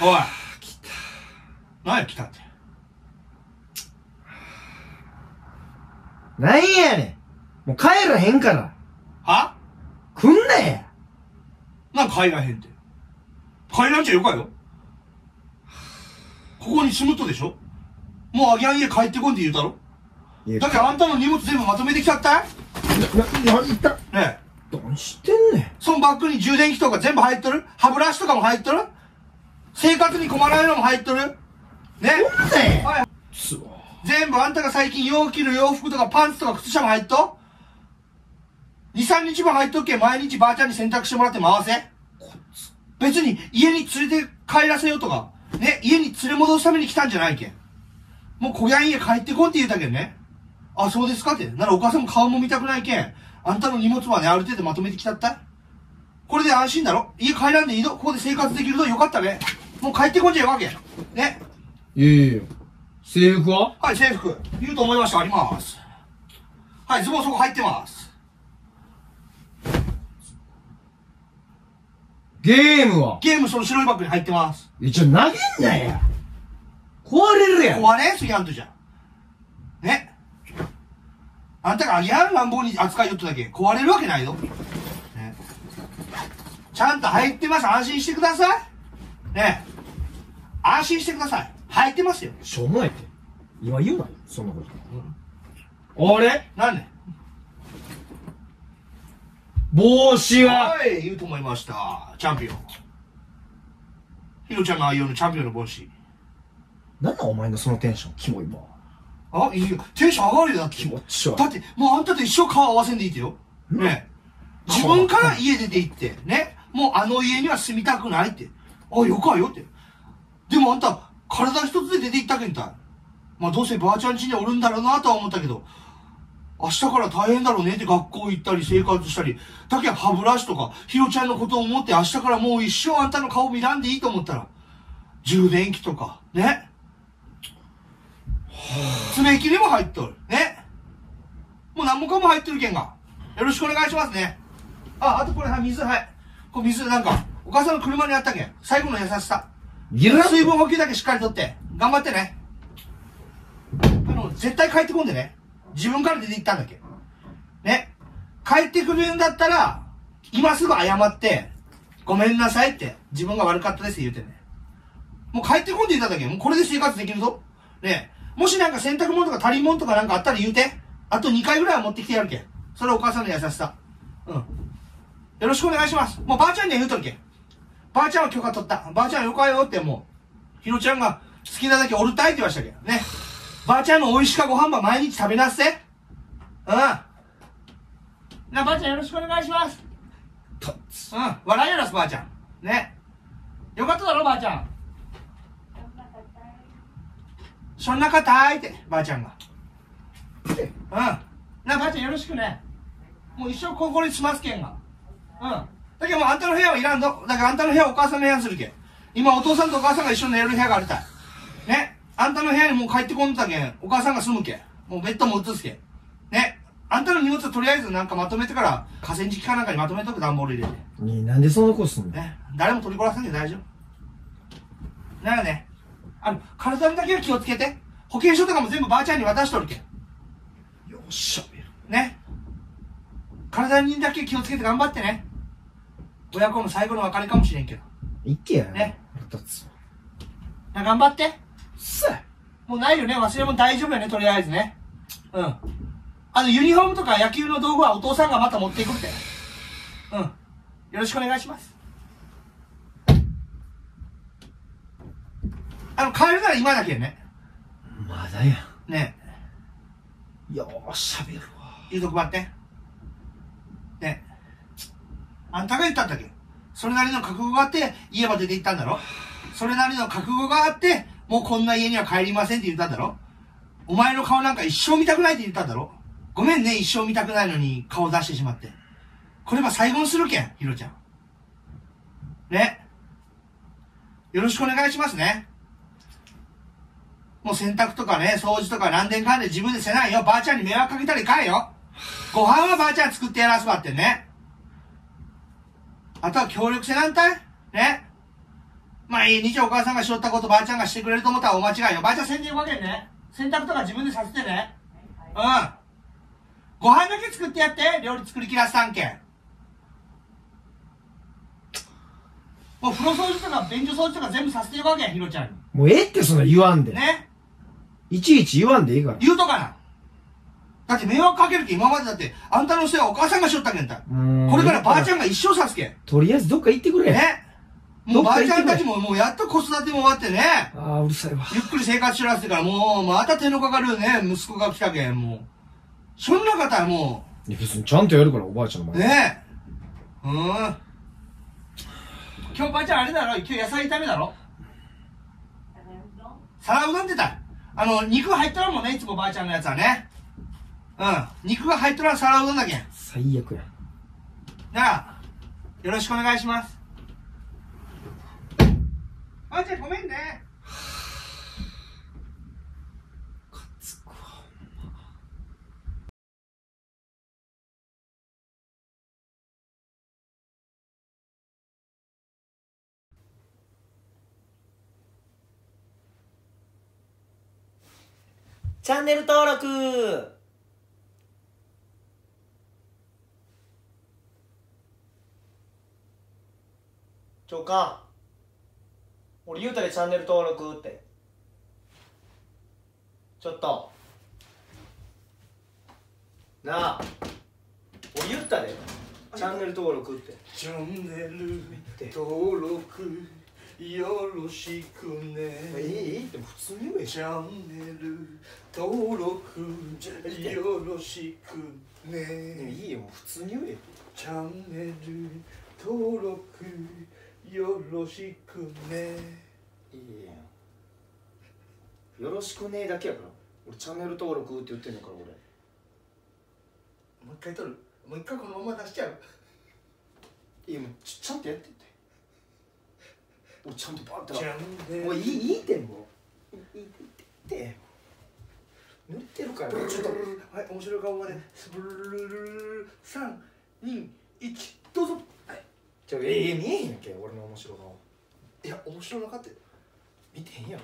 おい。来た。何や来たって。なんやねん。もう帰らへんから。は？来んなや。なんか帰らへんって。帰らんちゃよかよ。ここに住むとでしょ？もうあぎゃん家帰ってこんって言うたろ？だからあんたの荷物全部まとめてきちゃった？いな、な、いった。ねえ。何してんねん。そのバッグに充電器とか全部入っとる？歯ブラシとかも入っとる？生活に困らないのも入っとる？ね？はい。全部あんたが最近よう着る洋服とかパンツとか靴下も入っと ?2、3日分入っとっけ毎日ばあちゃんに洗濯してもらって回せ？別に家に連れて帰らせようとか、ね、家に連れ戻すために来たんじゃないけん。もう小屋ん家帰ってこんって言うたけんね。あ、そうですかって。ならお母さんも顔も見たくないけん。あんたの荷物はね、ある程度まとめてきたったこれで安心だろ？家帰らんでいいのここで生活できるとよかったね。もう帰ってこんじゃいわけ。ね。いやいや。制服は？はい、制服。言うと思いました。あります。はい、ズボンそこ入ってます。ゲームは？ゲームその白いバッグに入ってます。一応投げんなや。壊れるやん。壊れすぎやんとじゃん。ね。あんたがあげやん乱暴に扱いよっただけ。壊れるわけないよ。ね。ちゃんと入ってます。安心してください。ね。安心してください。入ってますよ。しょうもないって。今言うなよ、そんなこと。あれ？なんで帽子ははい、言うと思いました。チャンピオン。ヒロちゃんの愛用のチャンピオンの帽子。なんなんお前のそのテンション、キモいわ。あ、いいよ。テンション上がるよ、だって。気持ち悪いだって、もうあんたと一生顔合わせんでいいってよ。ね。自分から家出て行って、ね。もうあの家には住みたくないって。あ、よかよって。でもあんた、体一つで出て行ったけんたい。まあどうせばあちゃん家におるんだろうなとは思ったけど、明日から大変だろうねって学校行ったり生活したり、だけど歯ブラシとか、ひろちゃんのことを思って明日からもう一生あんたの顔見らんでいいと思ったら、充電器とか、ね。爪切りも入っとる。ね。もう何もかも入ってるけんが。よろしくお願いしますね。あ、あとこれ、は、水、はい。これ水なんか、お母さんの車にあったけん。最後の優しさ。いらん水分補給だけしっかりとって。頑張ってね。あの、絶対帰ってこんでね。自分から出て行ったんだっけ。ね。帰ってくるんだったら、今すぐ謝って、ごめんなさいって、自分が悪かったですって言うてね。もう帰ってこんで言っただけもうこれで生活できるぞ。ねもしなんか洗濯物とか足りんもんとかなんかあったら言うて。あと2回ぐらいは持ってきてやるけ。それお母さんの優しさ。うん。よろしくお願いします。もうばあちゃんには言うとるけ。ばあちゃんは許可取った。ばあちゃんよかよってもう、ひろちゃんが好きなだけおるたいって言わしたけどね。ばあちゃんの美味しかご飯ば毎日食べなっせ。うん。な、ばあちゃんよろしくお願いします。たつ。うん。笑いやらすばあちゃん。ね。よかっただろばあちゃん。そんな硬いって、ばあちゃんが。うん。な、ばあちゃんよろしくね。もう一生ここにしますけんが。うん。だけどもうあんたの部屋はいらんの。だからあんたの部屋はお母さんの部屋にするけん。今お父さんとお母さんが一緒に寝れる部屋があるたい。ね。あんたの部屋にもう帰ってこんだけん。お母さんが住むけん。もうベッドも移すけん。ね。あんたの荷物とりあえずなんかまとめてから、河川敷かなんかにまとめとく段ボール入れて。に、なんでそんなことすんの？ね。誰も取りこらせんで大丈夫。ならね。あの、体にだけは気をつけて。保険証とかも全部ばあちゃんに渡しとるけん。よっしゃ。ね。体にだけ気をつけて頑張ってね。親子の最後の別れかもしれんけど。いっけや。ね。たつわ。な頑張って。さあ。もうないよね。忘れ物大丈夫よね、とりあえずね。うん。あの、ユニフォームとか野球の道具はお父さんがまた持っていくって。うん。よろしくお願いします。あの、帰るなら今だけね。まだや。ね。よっしゃべるわ。言うとこ待って。ね。あんたが言ったんだけど。それなりの覚悟があって、家まで出て行ったんだろそれなりの覚悟があって、もうこんな家には帰りませんって言ったんだろお前の顔なんか一生見たくないって言ったんだろごめんね、一生見たくないのに顔出してしまって。これは最後にするけん、ひろちゃん。ね。よろしくお願いしますね。もう洗濯とかね、掃除とか何年間で自分でせないよ。ばあちゃんに迷惑かけたらいかんよ。ご飯はばあちゃん作ってやらすわってね。あとは協力せなんたいね。毎日お母さんがしょったことばあちゃんがしてくれると思ったらお間違いよ。ばあちゃん洗濯わけんね。洗濯とか自分でさせてね。うん。ご飯だけ作ってやって。料理作りきらさんけん。もう風呂掃除とか便所掃除とか全部させてるわけや、ひろちゃんもうええってそんな言わんで。に。ね？いちいち言わんでいいから。言うとかな。だって迷惑かけるって今までだって、あんたの世話お母さんがしょったけんた。うんこれからばあちゃんが。が一生さすけん。とりあえずどっか行ってくれ。ね。もうばあちゃんたちどももうやっと子育ても終わってね。ああ、うるさいわ。ゆっくり生活しろってからもう、また手のかかるね、息子が来たけん、もう。そんな方はもいや別にちゃんとやるから、おばあちゃんのう、前で。ねえ。うん。今日ばあちゃんあれだろ？今日野菜炒めだろ？皿うどんってたあの、肉入っとらんもんね、いつもばあちゃんのやつはね。うん。肉が入っとらん皿うどんだけん。最悪や。なあ、よろしくお願いします。ばあちゃんごめんね。チャンネル登録長官俺言うたでチャンネル登録って。ちょっと。なあ。俺言ったでチャンネル登録って。チャンネル登録。よろしくね。いいい？いって普通に言えチャンネル。登録。よろしくね。いいよ、もう普通に言え。チャンネル。登録よろしくね。いいやん。よろしくねだけやから。俺チャンネル登録って言ってんのから俺。もう一回撮る。もう一回このまま出しちゃういやもうちちゃんとやってって。俺ちゃんとバッて。ちゃて。もういいいいってもういいってって。塗ってるから。ちょっと。はい面白い顔まで。スブルルルルル321じゃあええ見えへんやんけ俺の面白顔。いや面白なかって見てへんやん